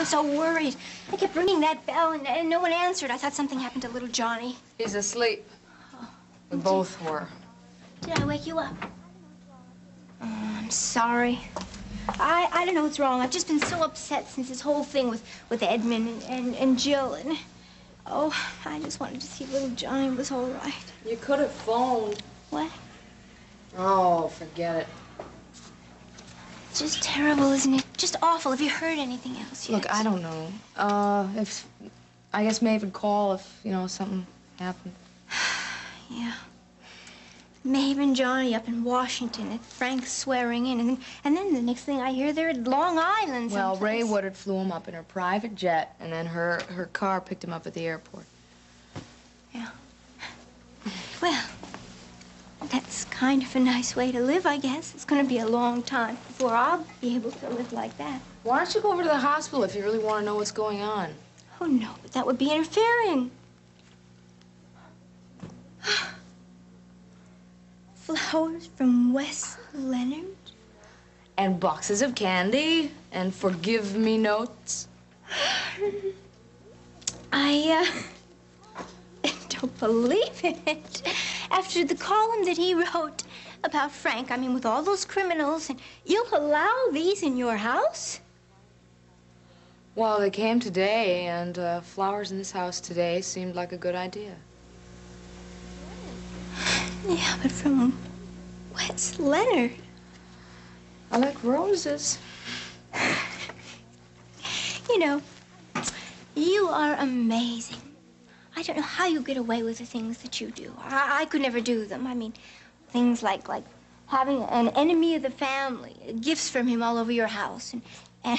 was so worried. I kept ringing that bell and, and no one answered. I thought something happened to little Johnny. He's asleep. We both were. Did I wake you up? Oh, I'm sorry. I, I don't know what's wrong. I've just been so upset since this whole thing with, with Edmund and, and, and Jill. And, oh, I just wanted to see little Johnny was all right. You could have phoned. What? Oh, forget it. It's just terrible, isn't it? Just awful. Have you heard anything else yet? Look, I don't know. Uh, if I guess Maeve would call if you know something happened. Yeah. Maeve and Johnny up in Washington and Frank's swearing in. And, and then the next thing I hear, they're at Long Island Well, Rae. Woodard flew him up in her private jet, and then her her car picked him up at the airport. Yeah. That's kind of a nice way to live, I guess. It's going to be a long time before I'll be able to live like that. Why don't you go over to the hospital if you really want to know what's going on? Oh, no, but that would be interfering. Flowers from Wes Leonard? And boxes of candy and forgive me notes. I, uh, don't believe it. After the column that he wrote about Frank, I mean, with all those criminals, and you'll allow these in your house? Well, they came today, and uh, flowers in this house today seemed like a good idea. Yeah, but from Wes Leonard. I like roses. You know, you are amazing. I don't know how you get away with the things that you do. I, I could never do them. I mean, things like like having an enemy of the family, gifts from him all over your house, and and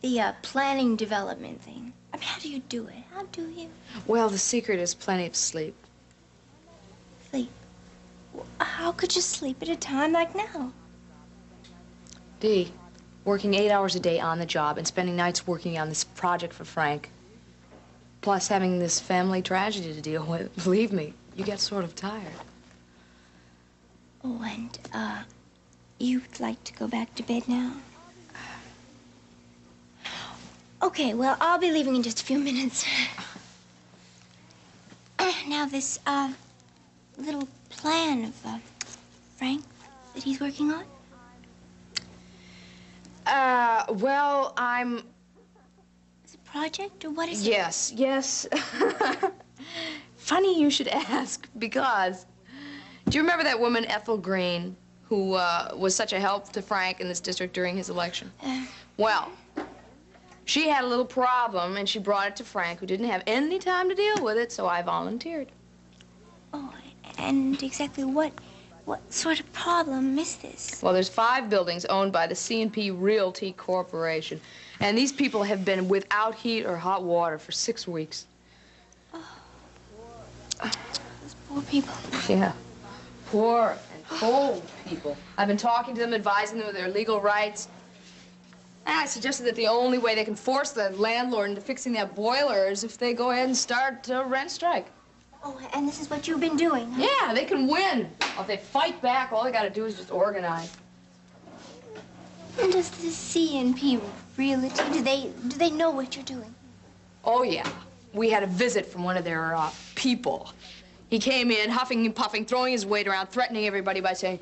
the uh, planning development thing. I mean, how do you do it? How do you Well, the secret is plenty of sleep. sleep? How could you sleep at a time like now? Dee, working eight hours a day on the job and spending nights working on this project for Frank, plus having this family tragedy to deal with, believe me, you get sort of tired. Oh, and uh, you'd like to go back to bed now? Okay, well, I'll be leaving in just a few minutes. now, this, uh, little plan of, uh, Frank that he's working on? Uh, well, I'm. Is it a project, or what is it? Yes, yes. Funny you should ask, because. Do you remember that woman, Ethel Green, who uh, was such a help to Frank in this district during his election? Uh, Well, she had a little problem, and she brought it to Frank, who didn't have any time to deal with it, so I volunteered. oh, and exactly what, what sort of problem is this? Well, there's five buildings owned by the C&P Realty Corporation, and these people have been without heat or hot water for six weeks. Oh. Those poor people. Yeah. Poor and cold people. I've been talking to them, advising them of their legal rights. And I suggested that the only way they can force the landlord into fixing that boiler is if they go ahead and start a rent strike. Oh, and this is what you've been doing, huh? Yeah, they can win. If they fight back, all they gotta do is just organize. And does the C&P Realty, do they, do they know what you're doing? Oh, yeah. We had a visit from one of their uh, people. He came in, huffing and puffing, throwing his weight around, threatening everybody by saying,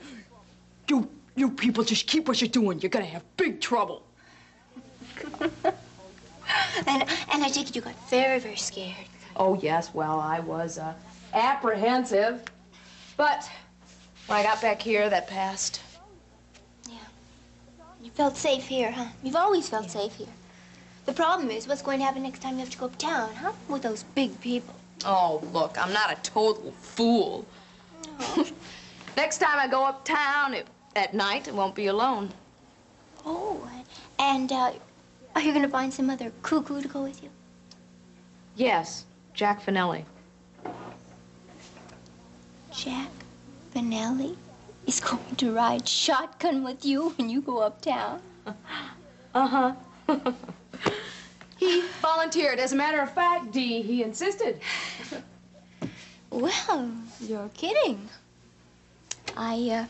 You, you people just keep what you're doing. You're gonna have big trouble. And, and I take it you got very, very scared. Oh, yes, well, I was uh, apprehensive. But when I got back here, that passed. Yeah. You felt safe here, huh? You've always felt safe here. The problem is, what's going to happen next time you have to go uptown, huh? With those big people. Oh, look, I'm not a total fool. No. Next time I go uptown it, at night, I won't be alone. Oh, and uh, are you going to find some other cuckoo to go with you? Yes, Jack Fenelli. Jack Fenelli is going to ride shotgun with you when you go uptown. Uh-huh. he volunteered. As a matter of fact, Dee, he insisted. Well, you're kidding. I, uh,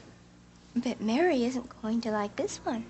bet Mary isn't going to like this one.